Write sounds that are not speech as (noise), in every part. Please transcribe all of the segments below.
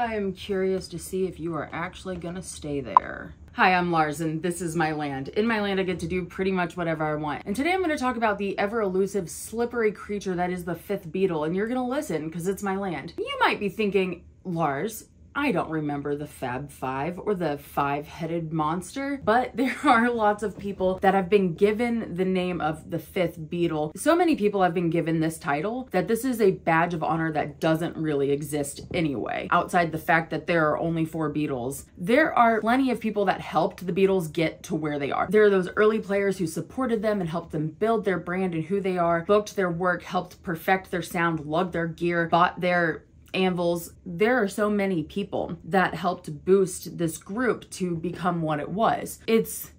I am curious to see if you are actually gonna stay there. Hi, I'm Lars and this is my land. In my land, I get to do pretty much whatever I want. And today I'm to talk about the ever elusive slippery creature that is the fifth Beatle. And you're to listen because it's my land. You might be thinking, Lars, I don't remember the Fab Five or the five headed monster, but (laughs) there are lots of people that have been given the name of the fifth Beatle. So many people have been given this title that this is a badge of honor that doesn't really exist anyway, outside the fact that there are only four Beatles. There are plenty of people that helped the Beatles get to where they are. There are those early players who supported them and helped them build their brand and who they are, booked their work, helped perfect their sound, lugged their gear, bought their anvils. There are so many people that helped boost this group to become what it was. It's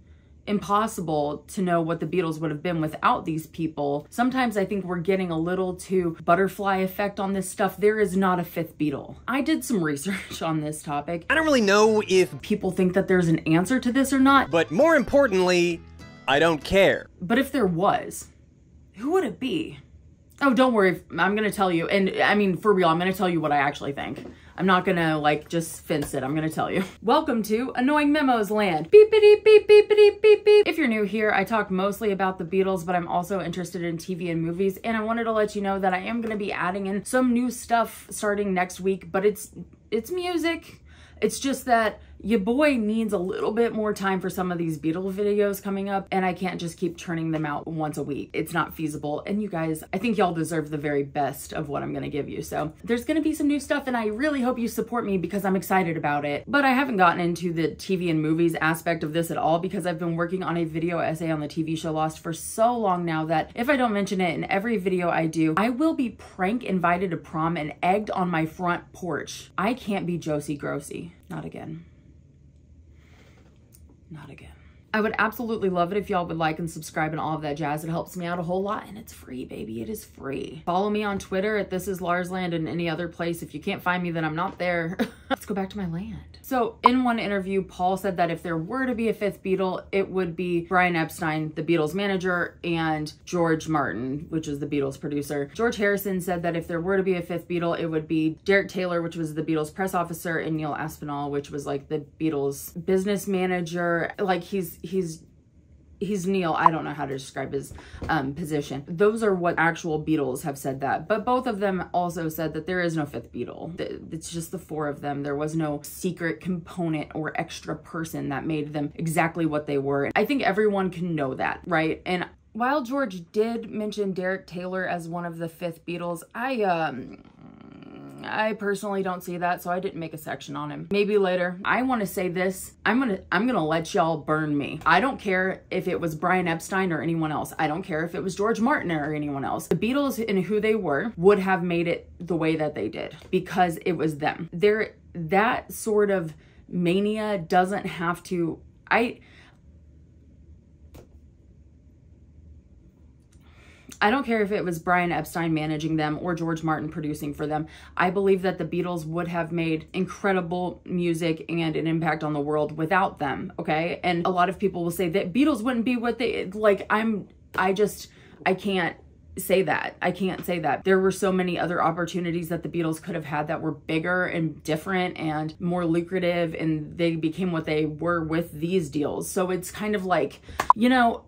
impossible to know what the Beatles would have been without these people. Sometimes I think we're getting a little too butterfly effect on this stuff. There is not a fifth Beatle. I did some (laughs) research on this topic. I don't really know if people think that there's an answer to this or not. But more importantly, I don't care. But if there was, who would it be? Oh, don't worry. I'm going to tell you. And I mean, for real, I'm going to tell you what I actually think. I'm not going to like just fence it. I'm going to tell you. (laughs) Welcome to Annoying Memos Land. Beepity beep beepity beep beep. If you're new here, I talk mostly about the Beatles, but I'm also interested in TV and movies. And I wanted to let you know that I am going to be adding in some new stuff starting next week, but it's it's music. It's just that your boy needs a little bit more time for some of these Beatle videos coming up and I can't just keep churning them out once a week. It's not feasible. And you guys, I think y'all deserve the very best of what I'm to give you. So there's to be some new stuff and I really hope you support me because I'm excited about it. But I haven't gotten into the TV and movies aspect of this at all because I've been working on a video essay on the TV show Lost for so long now that if I don't mention it in every video I do, I will be prank invited to prom and egged on my front porch. I can't be Josie Grossie. Not again. Not again. I would absolutely love it if y'all would like and subscribe and all of that jazz. It helps me out a whole lot and it's free, baby. It is free. Follow me on Twitter at This Is Larsland and any other place. If you can't find me, then I'm not there. (laughs) Let's go back to my land. So in one interview, Paul said that if there were to be a fifth Beatle, it would be Brian Epstein, the Beatles manager, and George Martin, which is the Beatles producer. George Harrison said that if there were to be a fifth Beatle, it would be Derek Taylor, which was the Beatles press officer, and Neil Aspinall, which was like the Beatles business manager. Like he's he's he's Neil. I don't know how to describe his um, position. Those are what actual Beatles have said that. But both of them also said that there is no fifth Beatle. It's just the four of them. There was no secret component or extra person that made them exactly what they were. I think everyone can know that, right? And while George did mention Derek Taylor as one of the fifth Beatles, I um I personally don't see that, so I didn't make a section on him. Maybe later. I want to say this. I'm going to I'm going to let y'all burn me. I don't care if it was Brian Epstein or anyone else. I don't care if it was George Martin or anyone else. The Beatles and who they were would have made it the way that they did because it was them. There that sort of mania doesn't have to I I don't care if it was Brian Epstein managing them or George Martin producing for them. I believe that the Beatles would have made incredible music and an impact on the world without them, okay? And a lot of people will say that Beatles wouldn't be what they like I'm I just I can't say that. I can't say that. There were so many other opportunities that the Beatles could have had that were bigger and different and more lucrative and they became what they were with these deals. So it's kind of like, you know,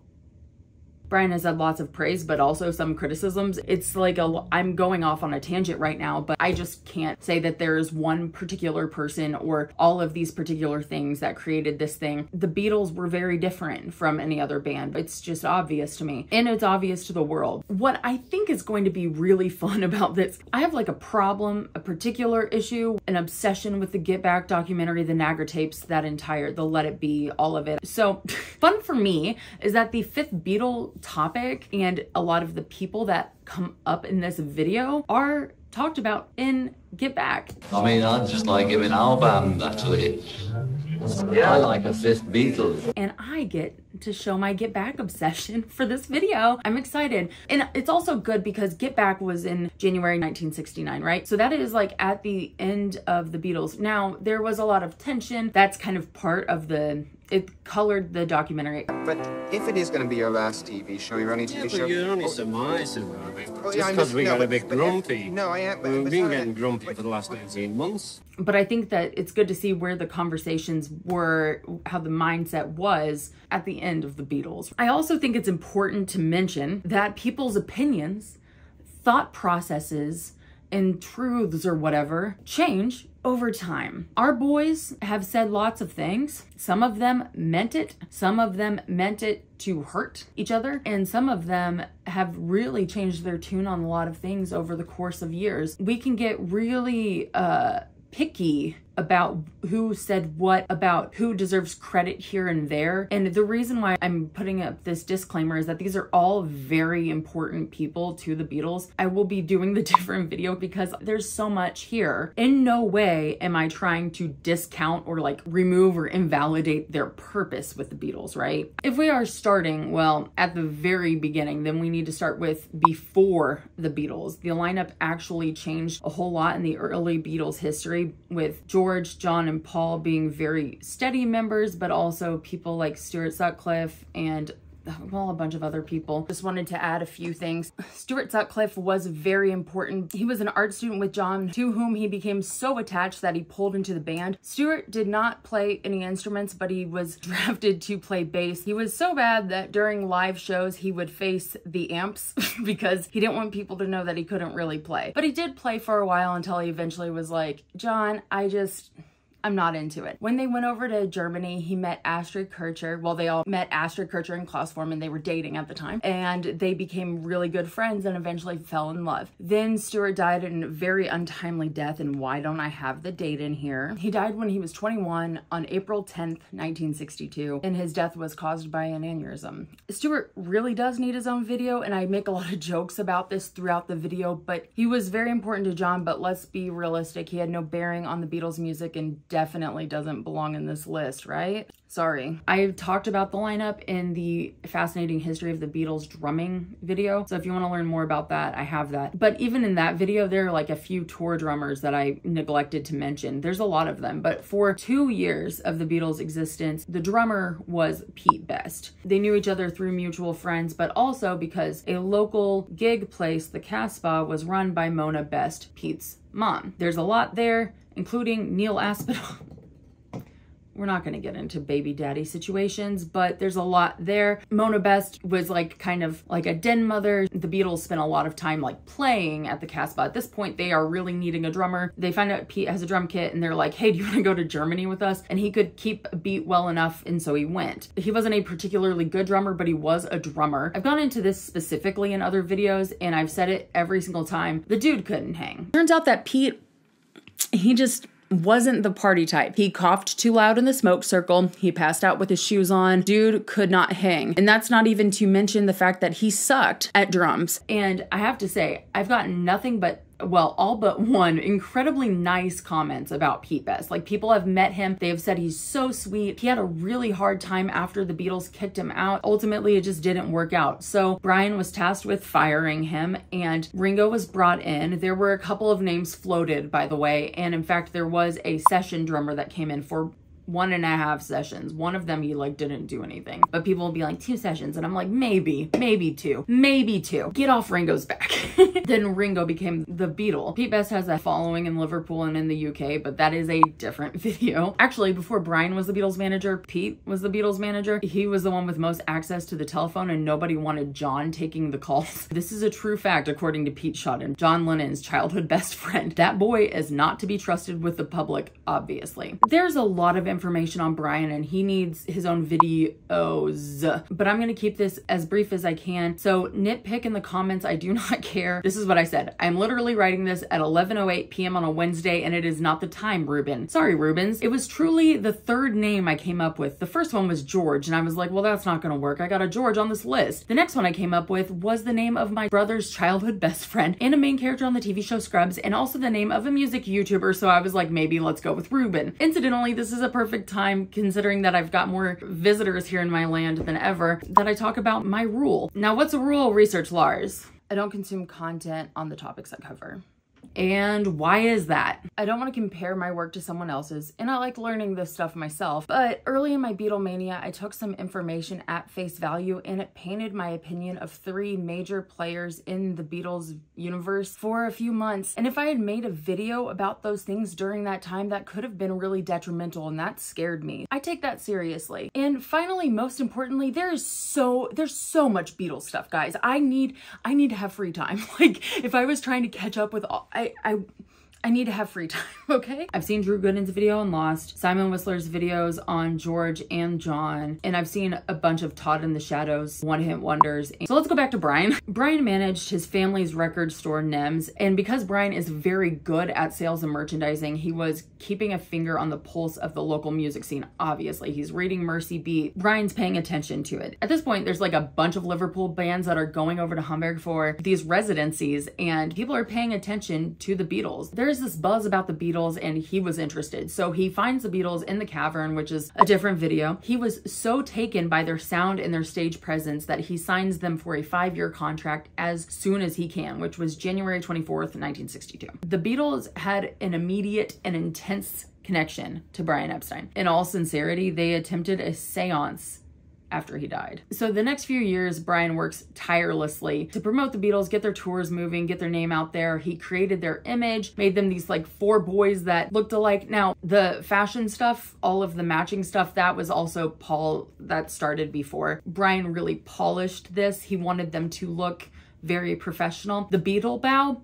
Brian has had lots of praise, but also some criticisms. It's like a, I'm going off on a tangent right now, but I just can't say that there is one particular person or all of these particular things that created this thing. The Beatles were very different from any other band. It's just obvious to me and it's obvious to the world. What I think is going to be really (laughs) fun about this, I have like a problem, a particular issue, an obsession with the Get Back documentary, the Nagra tapes, that entire, the Let It Be, all of it. So (laughs) fun for me is that the fifth Beatle topic and a lot of the people that come up in this video are talked about in Get Back. I mean, I just like giving our band, actually. Yeah. I like a fifth Beatles. And I get to show my Get Back obsession (laughs) for this video. I'm excited. And it's also good because Get Back was in January 1969, right? So that is like at the end of the Beatles. Now, there was a lot of tension. That's kind of part of the it colored the documentary. But if it is going to be your last TV show, your only TV Yeah, show. you're only oh. surmising, Robbie. Oh, Just yeah, I'm because just- we no, got a bit but- grumpy. no, I am, but- We've been getting grumpy for the last 18 months. But I think that it's good to see where the conversations were, how the mindset was at the end of the Beatles. I also think it's important to mention that people's opinions, thought processes, and truths or whatever change over time. Our boys have said lots of things. Some of them meant it, some of them meant it to hurt each other, and some of them have really changed their tune on a lot of things over the course of years. We can get really uh picky about who said what about who deserves credit here and there. And the reason why I'm putting up this disclaimer is that these are all very important people to the Beatles. I will be doing the (laughs) different video because there's so much here. In no way am I trying to discount or like remove or invalidate their purpose with the Beatles, right? If we are starting, well, at the very beginning, then we need to start with before the Beatles. The lineup actually changed a whole lot in the early Beatles history with George George, John, and Paul being very steady members, but also people like Stuart Sutcliffe and well, a bunch of other people. Just wanted to add a few things. (sighs) Stuart Sutcliffe was very important. He was an art student with John, to whom he became so attached that he pulled into the band. Stuart did not play any instruments, but he was (laughs) drafted to play bass. He was so bad that during live shows, he would face the amps (laughs) because he didn't want people to know that he couldn't really play. But he did play for a while until he eventually was like, John, I just... I'm not into it. When they went over to Germany, he met Astrid Kirchherr. Well, they all met Astrid Kirchherr and Klaus Voormann. They were dating at the time. And they became really good friends and eventually fell in love. Then Stuart died in a very untimely death. And why don't I have the date in here? He died when he was 21 on April 10th, 1962. And his death was caused by an aneurysm. Stuart really does need his own video. And I make a lot of jokes about this throughout the video. But he was very important to John. But let's be realistic. He had no bearing on the Beatles music and definitely doesn't belong in this list, right? Sorry. I've talked about the lineup in the fascinating history of the Beatles drumming video. So if you want to learn more about that, I have that. But even in that video, there are like a few tour drummers that I neglected to mention. There's a lot of them, but for two years of the Beatles' existence, the drummer was Pete Best. They knew each other through mutual friends, but also because a local gig place, the Casbah, was run by Mona Best, Pete's mom. There's a lot there including Neil Aspinall. We're not going to get into baby daddy situations, but there's a lot there. Mona Best was like kind of like a den mother. The Beatles spent a lot of time like playing at the Casbah. At this point, they are really needing a drummer. They find out Pete has a drum kit and they're like, hey, do you want to go to Germany with us? And he could keep a beat well enough, and so he went. He wasn't a particularly good drummer, but he was a drummer. I've gone into this specifically in other videos, and I've said it every single time. The dude couldn't hang. Turns out that Pete he just wasn't the party type. He coughed too loud in the smoke circle. He passed out with his shoes on. Dude could not hang. And that's not even to mention the fact that he sucked at drums. And I have to say, I've gotten nothing but well, all but one incredibly nice comments about Pete Best. Like people have met him, they have said he's so sweet. He had a really hard time after the Beatles kicked him out. Ultimately, it just didn't work out. So Brian was tasked with firing him and Ringo was brought in. There were a couple of names floated, by the way, and in fact, there was a session drummer that came in for one and a half sessions. One of them he like didn't do anything. But people will be like two sessions and I'm like maybe, maybe two, maybe two. Get off Ringo's back. (laughs) then Ringo became the Beatle. Pete Best has a following in Liverpool and in the UK, but that is a different (laughs) video. Actually, before Brian was the Beatles manager, Pete was the Beatles manager. He was the one with most access to the telephone and nobody wanted John taking the calls. (laughs) This is a true fact according to Pete Shotton, John Lennon's childhood best friend. That boy is not to be trusted with the public, obviously. There's a lot of information on Brian and he needs his own videos, but I'm gonna keep this as brief as I can. So nitpick in the comments, I do (laughs) not care. This is what I said. I'm literally writing this at 11.08 p.m. on a Wednesday and it is not the time, Ruben. Sorry, Rubens. It was truly the third name I came up with. The first one was George and I was like, well, that's not gonna work. I got a George on this list. The next one I came up with was the name of my brother's childhood best friend and a main character on the TV show Scrubs and also the name of a music YouTuber. So I was like, maybe let's go with Ruben. Incidentally, this is a perfect time considering that I've got more visitors here in my land than ever that I talk about my rule. Now, what's a rule? Research Lars. I don't consume content on the topics I cover. And why is that? I don't want to compare my work to someone else's, and I like learning this stuff myself. But early in my Beatlemania, I took some information at face value and it painted my opinion of three major players in the Beatles universe for a few months. And if I had made a video about those things during that time, that could have been really detrimental and that scared me. I take that seriously. And finally, most importantly, there is so, there's so much Beatles stuff, guys. I need, I need to have free time. (laughs) Like if I was trying to catch up with all, I, I, I need to have free time, (laughs) okay? I've seen Drew Gooden's video on Lost, Simon Whistler's videos on George and John, and I've seen a bunch of Todd in the Shadows one hit wonders. So let's go back to Brian. (laughs) Brian managed his family's record store, NEMS, and because Brian is very good at sales and merchandising, he was keeping a finger on the pulse of the local music scene. Obviously, he's reading Mersey Beat. Brian's paying attention to it. At this point, there's like a bunch of Liverpool bands that are going over to Hamburg for these residencies, and people are paying attention to the Beatles. There's there's this buzz about the Beatles and he was interested. So he finds the Beatles in the cavern, which is a different video. He was so taken by their sound and their stage presence that he signs them for a five-year contract as soon as he can, which was January 24th, 1962. The Beatles had an immediate and intense connection to Brian Epstein. In all sincerity, they attempted a seance after he died. So the next few years, Brian works tirelessly to promote the Beatles, get their tours moving, get their name out there. He created their image, made them these like four boys that looked alike. Now, the fashion stuff, all of the matching stuff, that was also Paul that started before. Brian really polished this. He wanted them to look very professional. The Beatle bow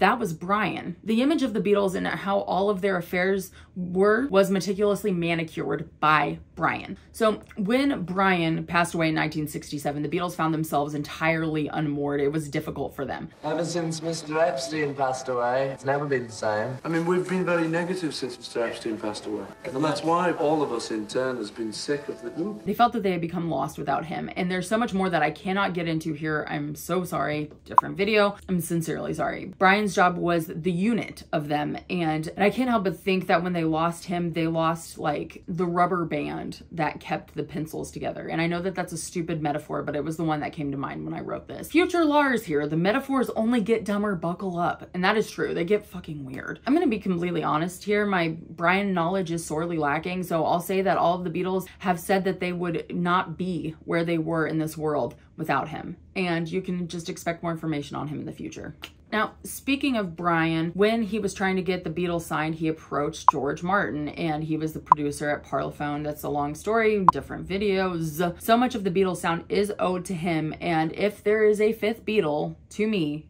that was Brian. The image of the Beatles and how all of their affairs were was meticulously manicured by Brian. So when Brian passed away in 1967, the Beatles found themselves entirely unmoored. It was difficult for them. Ever since Mr. Epstein passed away, it's never been the same. I mean, we've been very negative since Mr. Epstein passed away. And that's why all of us in turn has been sick of the group. They felt that they had become lost without him. And there's so much more that I cannot get into here. I'm so sorry. Different video. I'm sincerely sorry. Brian's job was the unit of them. And, and I can't help but think that when they lost him, they lost like the rubber band that kept the pencils together. And I know that that's a stupid metaphor, but it was the one that came to mind when I wrote this. Future Lars here. The metaphors only get dumber, buckle up. And that is true. They get fucking weird. I'm going to be completely honest here. My Brian knowledge is sorely lacking. So I'll say that all of the Beatles have said that they would not be where they were in this world without him. And you can just expect more information on him in the future. Now, speaking of Brian, when he was trying to get the Beatles signed, he approached George Martin and he was the producer at Parlophone. That's a long story, different videos. So much of the Beatles sound is owed to him. And if there is a fifth Beatle, to me,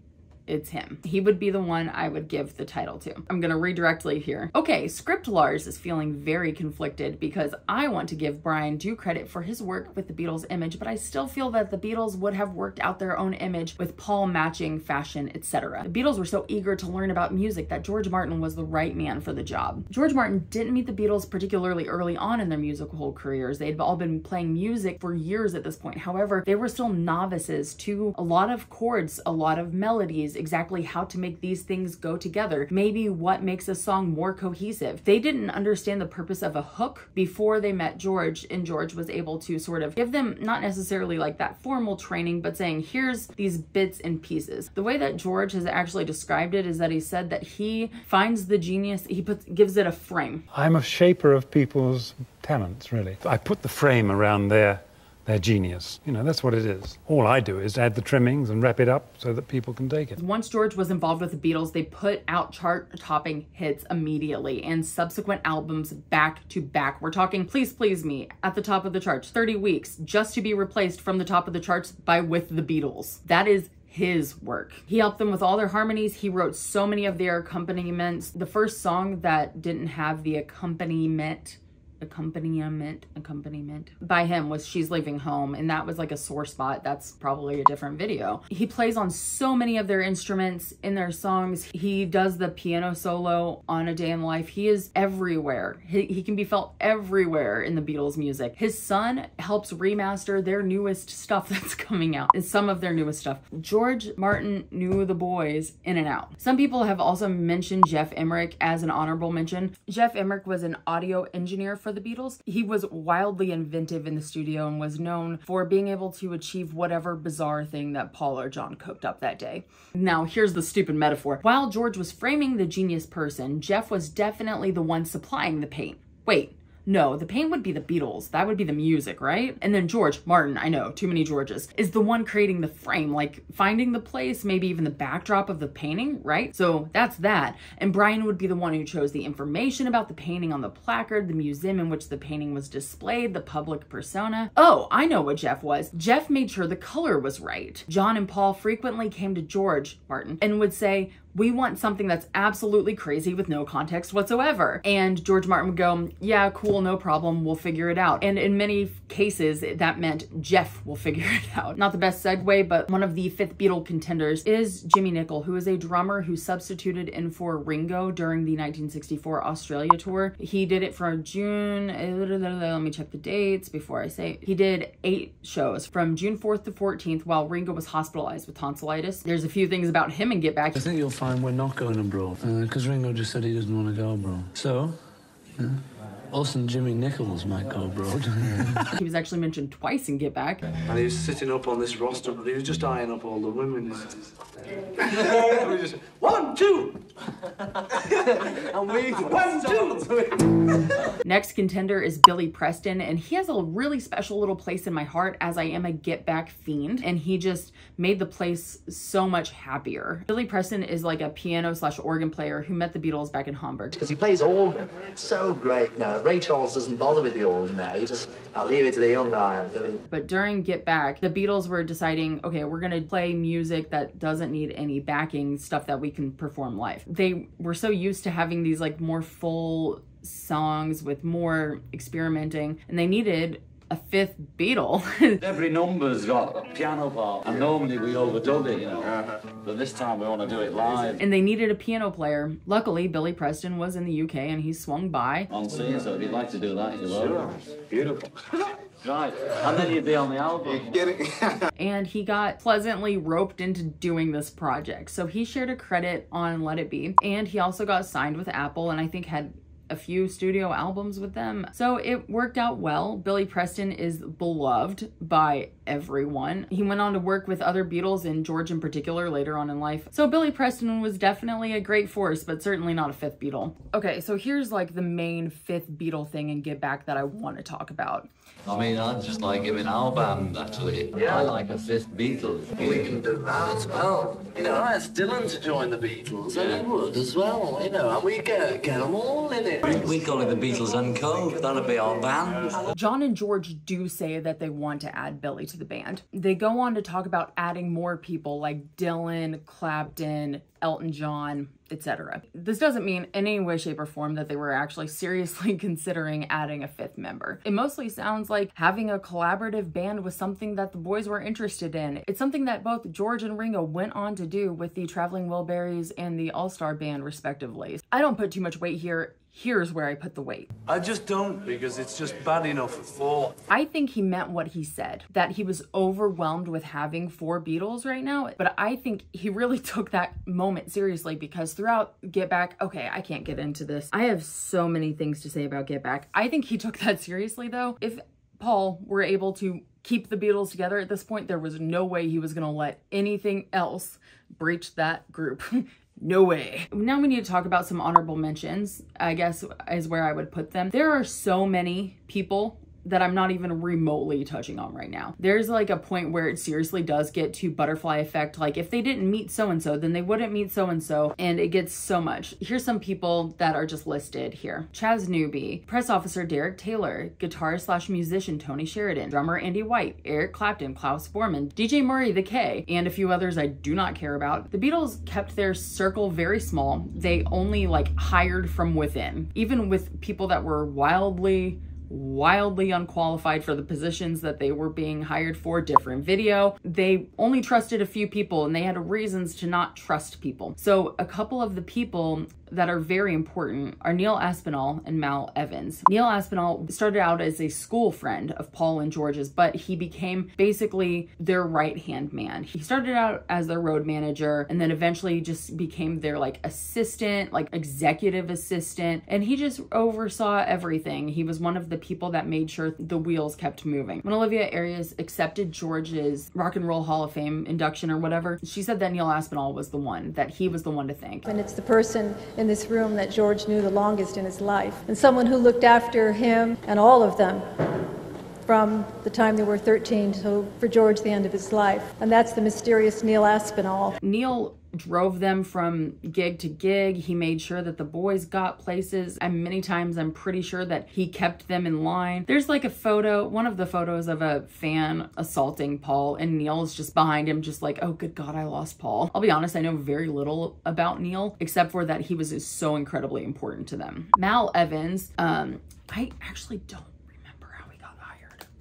it's him. He would be the one I would give the title to. I'm gonna redirect leave here. Okay, Script Lars is feeling very conflicted because I want to give Brian due credit for his work with the Beatles image, but I still feel that the Beatles would have worked out their own image with Paul matching fashion, etc. The Beatles were so eager to learn about music that George Martin was the right man for the job. George Martin didn't meet the Beatles particularly early on in their musical careers. They'd all been playing music for years at this point. However, they were still novices to a lot of chords, a lot of melodies, exactly how to make these things go together. Maybe what makes a song more cohesive. They didn't understand the purpose of a hook before they met George and George was able to sort of give them not necessarily like that formal training, but saying, here's these bits and pieces. The way that George has actually described it is that he said that he finds the genius, he puts, gives it a frame. I'm a shaper of people's talents, really. I put the frame around their their genius. You know, that's what it is. All I do is add the trimmings and wrap it up so that people can take it. Once George was involved with the Beatles, they put out chart topping hits immediately and subsequent albums back to back. We're talking Please Please Me at the top of the charts, 30 weeks, just to be replaced from the top of the charts by With the Beatles. That is his work. He helped them with all their harmonies. He wrote so many of their accompaniments. The first song that didn't have the accompaniment accompaniment accompaniment by him was she's leaving home and that was like a sore spot. That's probably a different video. He plays on so many of their instruments in their songs. He does the piano solo on a day in life. He is everywhere. He, he can be felt everywhere in the beatles music. His son helps remaster their newest stuff (laughs) that's coming out and some of their newest stuff. George martin knew the boys in and out. Some people have also mentioned Geoff Emerick as an honorable mention. Geoff Emerick was an audio engineer for for the Beatles. He was wildly inventive in the studio and was known for being able to achieve whatever bizarre thing that Paul or John cooked up that day. Now, here's the stupid metaphor. While George was framing the genius person, Geoff was definitely the one supplying the paint. Wait, no, the paint would be the Beatles. That would be the music, right? And then George, Martin, I know, too many Georges, is the one creating the frame, like finding the place, maybe even the backdrop of the painting, right? So that's that. And Brian would be the one who chose the information about the painting on the placard, the museum in which the painting was displayed, the public persona. Oh, I know what Geoff was. Geoff made sure the color was right. John and Paul frequently came to George, Martin, and would say, we want something that's absolutely crazy with no context whatsoever. And George Martin would go, yeah, cool, no problem, we'll figure it out. And in many cases, that meant Geoff will figure (laughs) it out. Not the best segue, but one of the fifth Beatle contenders is Jimmie Nicol, who is a drummer who substituted in for Ringo during the 1964 Australia tour. He did it from June, uh, let me check the dates before I say, he did eight shows from June 4th to 14th while Ringo was hospitalized with tonsillitis. There's a few things about him and Get Back. I think you'll find we're not going abroad because uh, Ringo just said he doesn't want to go abroad. So, yeah. Us and Jimmy Nichols might go abroad. (laughs) he was actually mentioned twice in Get Back. And he was sitting up on this roster, but he was just eyeing up all the women. (laughs) just, one, two! and we, (laughs) one, two! Next contender is Billy Preston, and he has a really special little place in my heart as I am a Get Back fiend, and he just made the place so much happier. Billy Preston is like a piano slash organ player who met the Beatles back in Hamburg. Because he plays organ. so great now. Ray Charles doesn't bother with the old now. He just, I'll leave it to the young guy. But during Get Back, the Beatles were deciding, okay, we're gonna play music that doesn't need any backing stuff that we can perform live. They were so used to having these like more full songs with more experimenting and they needed a fifth Beatle. (laughs) Every number's got a piano part, and normally we overdub it, you know. Uh-huh. But this time we want to do it live. And they needed a piano player. Luckily, Billy Preston was in the UK and he swung by. On scene, so if you'd like to do that, you're welcome. Sure. Beautiful. Right, and then you'd be on the album. (laughs) and he got pleasantly roped into doing this project. So he shared a credit on Let It Be, and he also got signed with Apple, and I think had a few studio albums with them. So it worked out well. Billy Preston is beloved by everyone. He went on to work with other Beatles and George in particular later on in life. So Billy Preston was definitely a great force, but certainly not a fifth Beatle. Okay, so here's like the main fifth Beatle thing and Get Back that I want to talk about. I mean, I'd just like him in our band, actually. Yeah. I like a fifth Beatles. We can do that as well. You know, I asked Dylan to join the Beatles, yeah. and he would as well, you know, and we get, get them all in it. We call it the Beatles and Co. That'll be our band. John and George do say that they want to add Billy to the band. They go on to talk about adding more people like Dylan, Clapton, Elton John, etc. This doesn't mean in any way, shape, or form that they were actually (laughs) seriously considering adding a fifth member. It mostly sounds like having a collaborative band was something that the boys were interested in. It's something that both George and Ringo went on to do with the Traveling Wilburys and the All-Star Band, respectively. I don't put too much weight here here's where I put the weight. I just don't because it's just bad enough for four. I think he meant what he said, that he was overwhelmed with having four Beatles right now. But I think he really (laughs) took that moment seriously because throughout Get Back, okay, I can't get into this. I have so many things to say about Get Back. I think he took that seriously though. If Paul were able to keep the Beatles together at this point, there was no way he was going to let anything else breach that group. (laughs) No way. Now we need to talk about some honorable mentions, I guess is where I would put them. There are so many people that I'm not even remotely touching on right now. There's like a point where it seriously does get to butterfly effect. Like if they didn't meet so-and-so, then they wouldn't meet so-and-so and it gets so much. Here's some people that are just listed here. Chas Newby, press officer Derek Taylor, guitarist slash musician Tony Sheridan, drummer Andy White, Eric Clapton, Klaus Voormann, DJ Murray the K, and a few others I do not care about. The Beatles kept their circle very small. They only like hired from within. Even with people that were wildly wildly unqualified for the positions that they were being hired for. Different video. They only trusted a few people and they had reasons to not trust people. So a couple of the people that are very important are Neil Aspinall and Mal Evans. Neil Aspinall started out as a school friend of Paul and George's, but he became basically their right hand man. He started out as their road manager and then eventually just became their like assistant, like executive assistant, and he just oversaw everything. He was one of the people that made sure the wheels kept moving. When Olivia Arias accepted George's Rock and Roll Hall of Fame induction or whatever, she said that Neil Aspinall was the one, that he was the one to thank. And it's the person in this room that George knew the longest in his life, and someone who looked after him and all of them from the time they were 13 to for George the end of his life. And that's the mysterious Neil Aspinall. Neil drove them from gig to gig. He made sure that the boys got places. And many times I'm pretty sure that he kept them in line. There's like a photo, one of the photos of a fan assaulting Paul and Neil's just behind him, just like, oh, good God, I lost Paul. I'll be honest, I know very little about Neil, except for that he was so incredibly important to them. Mal Evans, um, I actually don't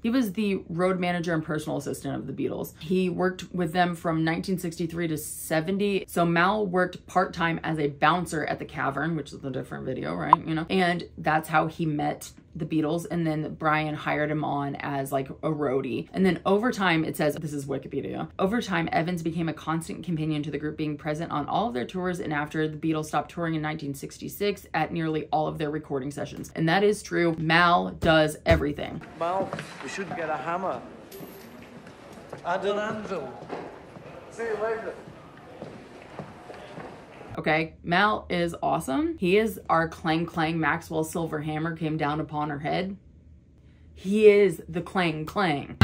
he was the road manager and personal assistant of the Beatles. He worked with them from 1963 to 70. So Mal worked part-time as a bouncer at the Cavern, which is a different video, right? You know, and that's how he met the Beatles and then Brian hired him on as like a roadie. And then over time, it says, this is Wikipedia, over time, Evans became a constant companion to the group being present on all of their tours and after the Beatles stopped touring in 1966 at nearly all of their recording sessions. And that is true. Mal does everything. Mal, we should get a hammer and an anvil. See you later. Okay, Mal is awesome. He is our clang clang Maxwell silver hammer came down upon her head. He is the clang clang.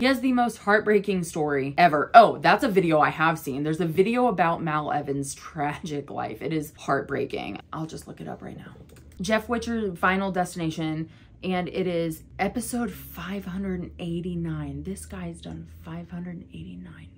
He has the most heartbreaking story ever. Oh, that's a video I have seen. There's a video about Mal Evans' (laughs) tragic life. It is heartbreaking. I'll just look it up right now. Jeff Whitcher, Vinyl Destination, and it is episode 589. This guy's done 589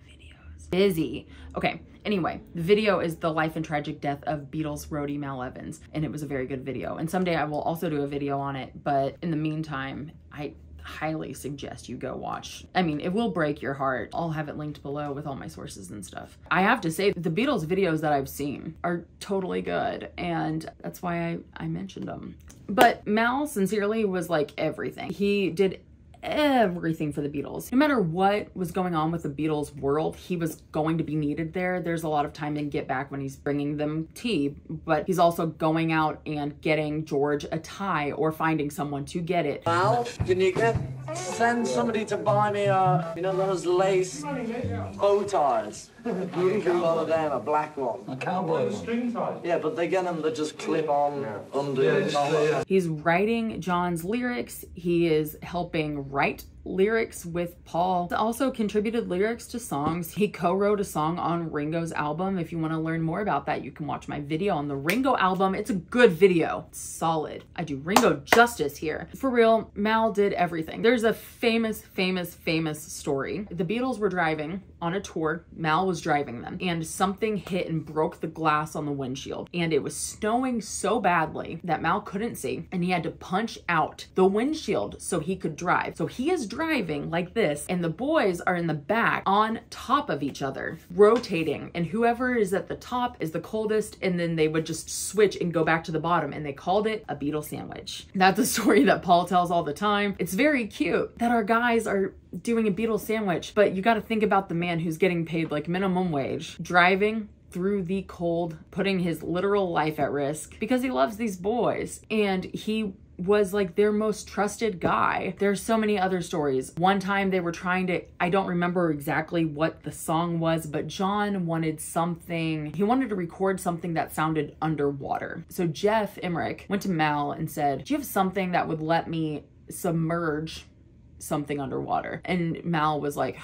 busy. Okay, anyway, the video is the life and tragic death of Beatles roadie Mal Evans, and it was a very good video. And someday I will also do a video on it, but in the meantime, I highly suggest you go watch. I mean, it will break your heart. I'll have it linked below with all my sources and stuff. I have to say, the Beatles videos that I've seen are totally good, and that's why I, I mentioned them. But Mal sincerely was like everything. He did everything for the Beatles. No matter what was going on with the Beatles world, he was going to be needed there. There's a lot of time in Get Back when he's bringing them tea, but he's also going out and getting George a tie or finding someone to get it. Al, get send somebody to buy me a, you know, those lace bow ties? You can one of them, a black one. A cowboy string tie. Yeah, but they get them that just clip on under your collar. He's writing John's lyrics. He is helping write lyrics with Paul. He also contributed lyrics to songs. He co-wrote a song on Ringo's album. If you want to learn more about that, you can watch my video on the Ringo album. It's a good video. It's solid. I do Ringo justice here. For real, Mal did everything. There's a famous, famous, famous story. The Beatles were driving on a tour. Mal was driving them and something hit and broke the glass on the windshield. And it was snowing so badly that Mal couldn't see and he had to punch out the windshield so he could drive. So he is driving like this and the boys are in the back on top of each other, rotating. And whoever is at the top is the coldest. And then they would just switch and go back to the bottom. And they called it a Beatle sandwich. That's a (laughs) story that Paul tells all the time. It's very cute that our guys are doing a Beatle sandwich, but you got to think about the man who's getting paid like minimum wage, driving through the cold, putting his literal life at risk because he loves these boys. And he was like their most trusted guy. There's so many other stories. One time they were trying to, I don't remember exactly what the song was, but John wanted something, he wanted to record something that sounded underwater. So Geoff Emerick went to Mal and said, do you have something that would let me submerge something underwater? And Mal was like,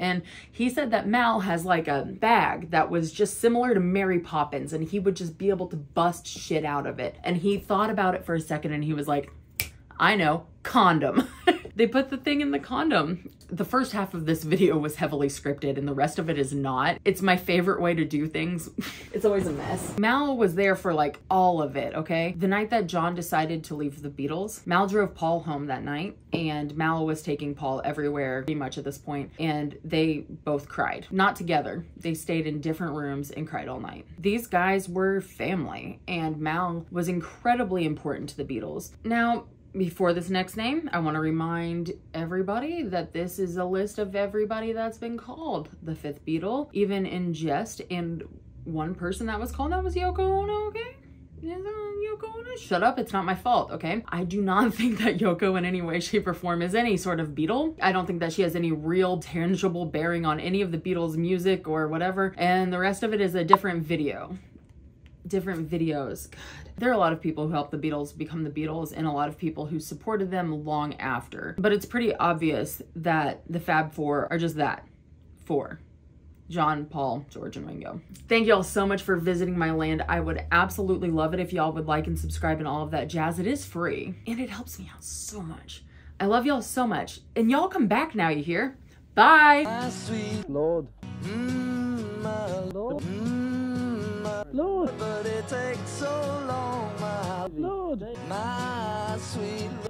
and he said that Mal has like a bag that was just similar to Mary Poppins and he would just be able to bust shit out of it. And he thought about it for a second and he was like, I know, condom. (laughs) They put the thing in the condom. The first half of this video was heavily scripted and the rest of it is not. It's my favorite way to do things. (laughs) it's always a mess. Mal was there for like all of it, okay? The night that John decided to leave the Beatles, Mal drove Paul home that night and Mal was taking Paul everywhere pretty much at this point and they both cried. Not together. They stayed in different rooms and cried all night. These guys were family and Mal was incredibly important to the Beatles. Now, before this next name, I want to remind everybody that this is a list of everybody that's been called the fifth Beatle, even in jest. And one person that was called that was Yoko Ono, okay? Uh, Yoko Ono? Shut up, it's not my fault, okay? I do not (laughs) think that Yoko in any way, shape, or form is any sort of Beatle. I don't think that she has any real tangible bearing on any of the Beatles' music or whatever. And the rest of it is a different video different videos. God. There are a lot of people who helped the Beatles become the Beatles and a lot of people who supported them long after. But it's pretty obvious that the Fab Four are just that. Four. John, Paul, George, and Ringo. Thank y'all so much for visiting my land. I would absolutely love it if y'all would like and subscribe and all of that jazz. It is free and it helps me out so much. I love y'all so much. And y'all come back now, you hear? Bye. Lord. But it takes so long, my Lord. My sweet